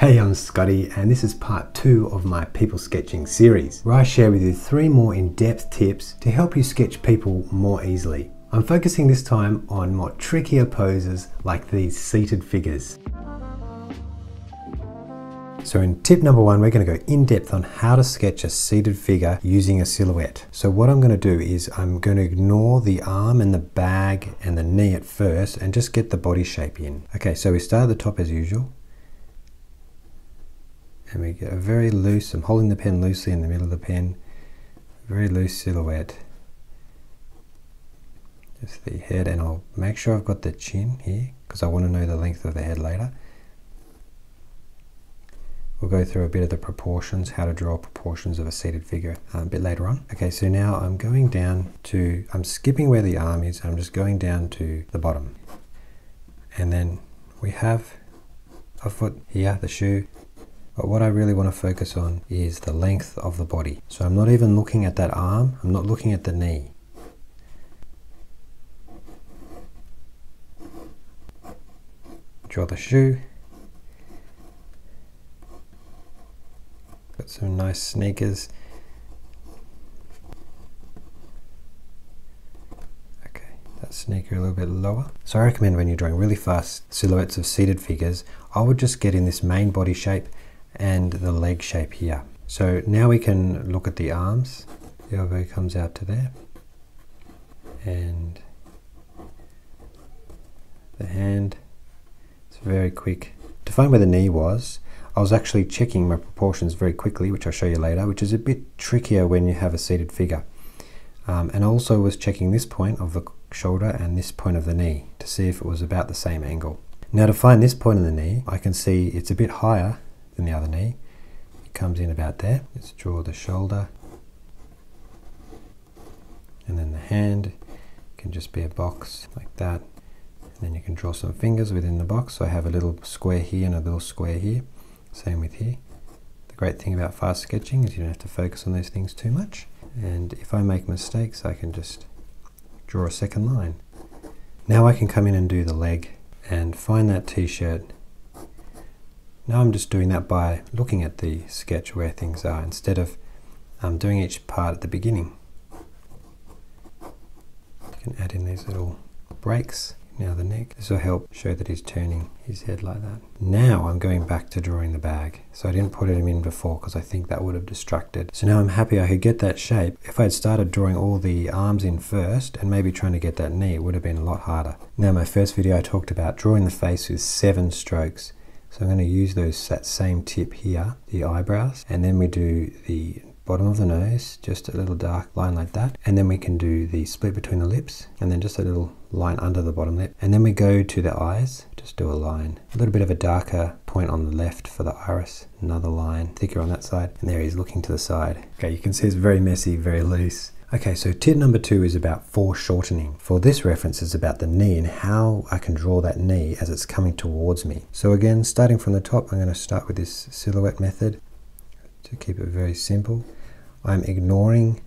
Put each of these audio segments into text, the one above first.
Hey, I'm Scottie, and this is part two of my people sketching series, where I share with you three more in depth tips to help you sketch people more easily. I'm focusing this time on more trickier poses like these seated figures. So in tip number one, we're going to go in depth on how to sketch a seated figure using a silhouette. So what I'm going to do is I'm going to ignore the arm and the bag and the knee at first and just get the body shape in. Okay, so we start at the top as usual. And we get a very loose, I'm holding the pen loosely in the middle of the pen, very loose silhouette. Just the head and I'll make sure I've got the chin here because I want to know the length of the head later. We'll go through a bit of the proportions, how to draw proportions of a seated figure um, a bit later on. Okay, so now I'm going down to, I'm skipping where the arm is, I'm just going down to the bottom. And then we have a foot here, the shoe, but what I really want to focus on is the length of the body. So I'm not even looking at that arm, I'm not looking at the knee. Draw the shoe. Got some nice sneakers. Okay, that sneaker a little bit lower. So I recommend when you're drawing really fast silhouettes of seated figures, I would just get in this main body shape and the leg shape here. So now we can look at the arms. The elbow comes out to there. And the hand. It's very quick. To find where the knee was, I was actually checking my proportions very quickly, which I'll show you later, which is a bit trickier when you have a seated figure. Um, and also was checking this point of the shoulder and this point of the knee to see if it was about the same angle. Now to find this point of the knee, I can see it's a bit higher than the other knee. It comes in about there. Let's draw the shoulder. And then the hand can just be a box like that. And then you can draw some fingers within the box. So I have a little square here and a little square here. Same with here. The great thing about fast sketching is you don't have to focus on those things too much. And if I make mistakes, I can just draw a second line. Now I can come in and do the leg and find that t-shirt. Now I'm just doing that by looking at the sketch where things are instead of um, doing each part at the beginning. You can add in these little breaks now the neck. This will help show that he's turning his head like that. Now I'm going back to drawing the bag. So I didn't put him in before because I think that would have distracted. So now I'm happy I could get that shape. If I had started drawing all the arms in first and maybe trying to get that knee, it would have been a lot harder. Now my first video I talked about drawing the face with seven strokes. So I'm going to use those that same tip here, the eyebrows, and then we do the bottom of the nose, just a little dark line like that. And then we can do the split between the lips and then just a little line under the bottom lip. And then we go to the eyes, just do a line. A little bit of a darker point on the left for the iris, another line thicker on that side. And there he's looking to the side. Okay, you can see it's very messy, very loose. Okay, so tip number two is about foreshortening. For this reference is about the knee and how I can draw that knee as it's coming towards me. So again, starting from the top, I'm going to start with this silhouette method to keep it very simple. I'm ignoring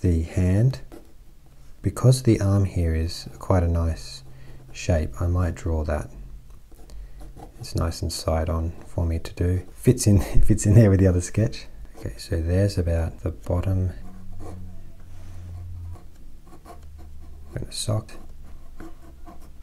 the hand. Because the arm here is quite a nice shape, I might draw that. It's nice and side on for me to do. Fits in, fits in there with the other sketch. Okay, so there's about the bottom. And the sock.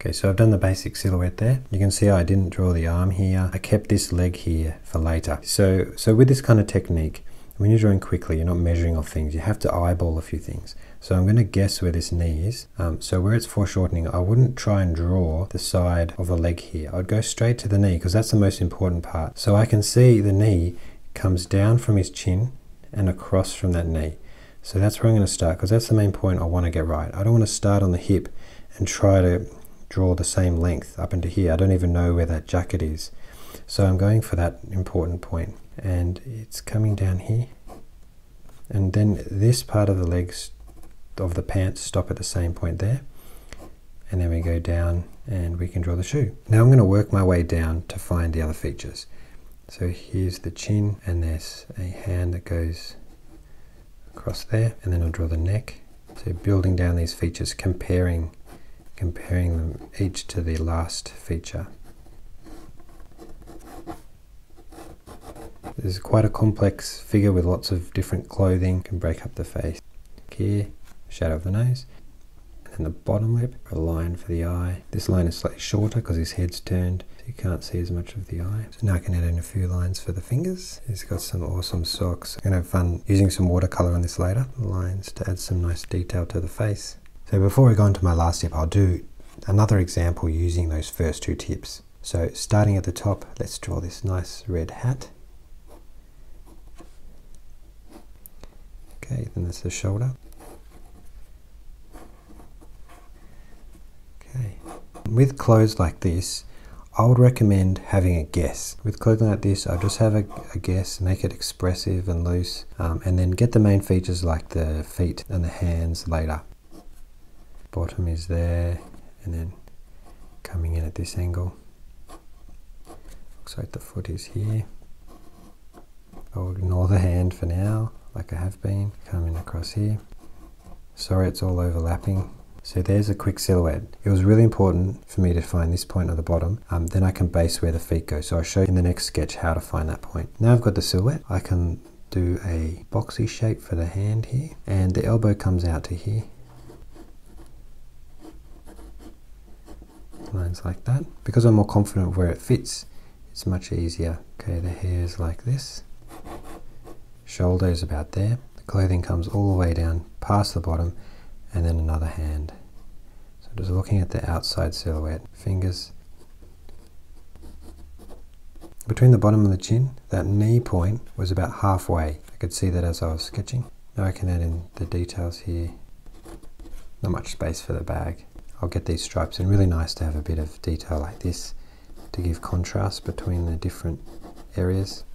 Okay, so I've done the basic silhouette there. You can see I didn't draw the arm here. I kept this leg here for later. So, so with this kind of technique, when you're drawing quickly, you're not measuring off things. You have to eyeball a few things. So I'm going to guess where this knee is. Um, so where it's foreshortening, I wouldn't try and draw the side of the leg here. I'd go straight to the knee because that's the most important part. So I can see the knee comes down from his chin and across from that knee. So that's where I'm going to start because that's the main point I want to get right. I don't want to start on the hip and try to draw the same length up into here. I don't even know where that jacket is. So I'm going for that important point and it's coming down here and then this part of the legs of the pants stop at the same point there and then we go down and we can draw the shoe. Now I'm going to work my way down to find the other features. So here's the chin and there's a hand that goes across there and then I'll draw the neck. So building down these features, comparing comparing them each to the last feature. This is quite a complex figure with lots of different clothing, can break up the face. Here, shadow of the nose, and then the bottom lip, a line for the eye. This line is slightly shorter because his head's turned, so you can't see as much of the eye. So now I can add in a few lines for the fingers. He's got some awesome socks. I'm going to have fun using some watercolor on this later, lines to add some nice detail to the face. So before we go on to my last tip, I'll do another example using those first two tips. So starting at the top, let's draw this nice red hat. Okay, then there's the shoulder. Okay. With clothes like this, I would recommend having a guess. With clothing like this, I'll just have a, a guess, make it expressive and loose, um, and then get the main features like the feet and the hands later. Bottom is there, and then coming in at this angle. Looks like the foot is here. I'll ignore the hand for now, like I have been. Coming across here. Sorry it's all overlapping. So there's a quick silhouette. It was really important for me to find this point at the bottom. Um, then I can base where the feet go. So I'll show you in the next sketch how to find that point. Now I've got the silhouette. I can do a boxy shape for the hand here. And the elbow comes out to here. Lines like that. Because I'm more confident where it fits, it's much easier. Okay, the hair is like this. Shoulder is about there. The clothing comes all the way down past the bottom and then another hand. So just looking at the outside silhouette. Fingers between the bottom of the chin, that knee point was about halfway. I could see that as I was sketching. Now I can add in the details here. Not much space for the bag. I'll get these stripes and Really nice to have a bit of detail like this to give contrast between the different areas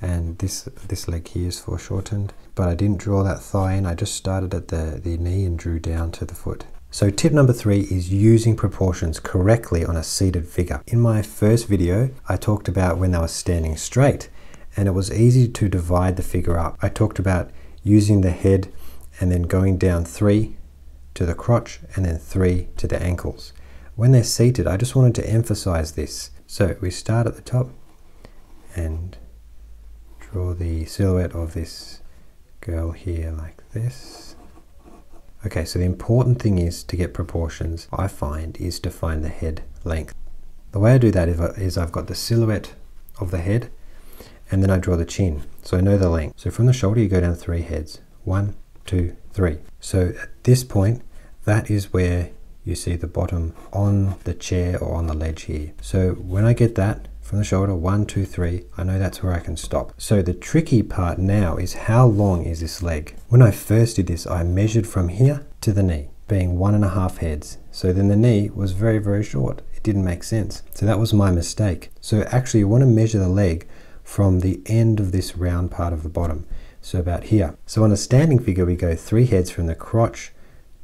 and this this leg here is foreshortened but I didn't draw that thigh in. I just started at the the knee and drew down to the foot. So tip number three is using proportions correctly on a seated figure. In my first video I talked about when they were standing straight and it was easy to divide the figure up. I talked about using the head and then going down three to the crotch and then three to the ankles. When they're seated I just wanted to emphasize this. So we start at the top and draw the silhouette of this girl here like this. Okay, so the important thing is to get proportions, I find, is to find the head length. The way I do that is I've got the silhouette of the head and then I draw the chin. So I know the length. So from the shoulder you go down three heads. One, two, three. So at this point, that is where you see the bottom on the chair or on the ledge here. So when I get that from the shoulder, one, two, three, I know that's where I can stop. So the tricky part now is how long is this leg? When I first did this, I measured from here to the knee, being one and a half heads. So then the knee was very, very short. It didn't make sense. So that was my mistake. So actually you want to measure the leg from the end of this round part of the bottom. So about here. So on a standing figure, we go three heads from the crotch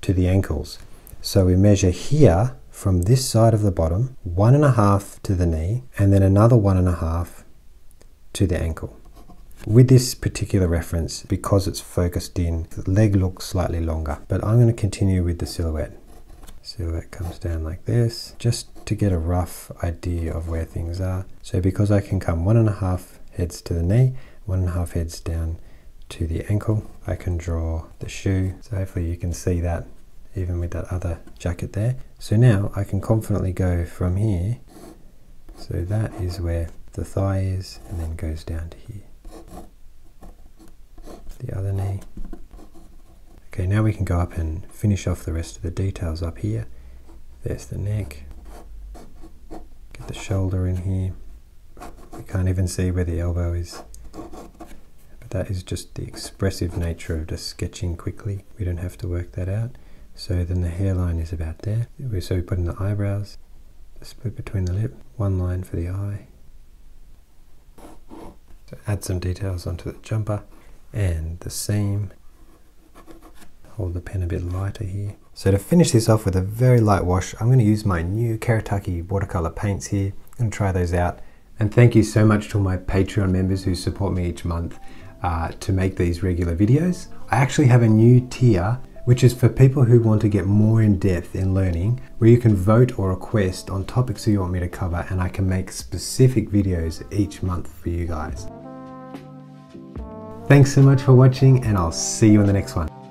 to the ankles. So we measure here from this side of the bottom, one and a half to the knee, and then another one and a half to the ankle. With this particular reference, because it's focused in, the leg looks slightly longer, but I'm going to continue with the silhouette. Silhouette comes down like this, just to get a rough idea of where things are. So because I can come one and a half heads to the knee, one and a half heads down to the ankle, I can draw the shoe. So hopefully you can see that even with that other jacket there. So now I can confidently go from here. So that is where the thigh is and then goes down to here. The other knee. Okay, now we can go up and finish off the rest of the details up here. There's the neck. Get the shoulder in here. We can't even see where the elbow is. But that is just the expressive nature of just sketching quickly. We don't have to work that out. So then the hairline is about there. So we put in the eyebrows, the split between the lip, one line for the eye. So add some details onto the jumper and the seam. Hold the pen a bit lighter here. So to finish this off with a very light wash, I'm going to use my new Kuretake watercolor paints here. To try those out. And thank you so much to all my Patreon members who support me each month uh, to make these regular videos. I actually have a new tier which is for people who want to get more in depth in learning, where you can vote or request on topics you want me to cover, and I can make specific videos each month for you guys. Thanks so much for watching and I'll see you in the next one.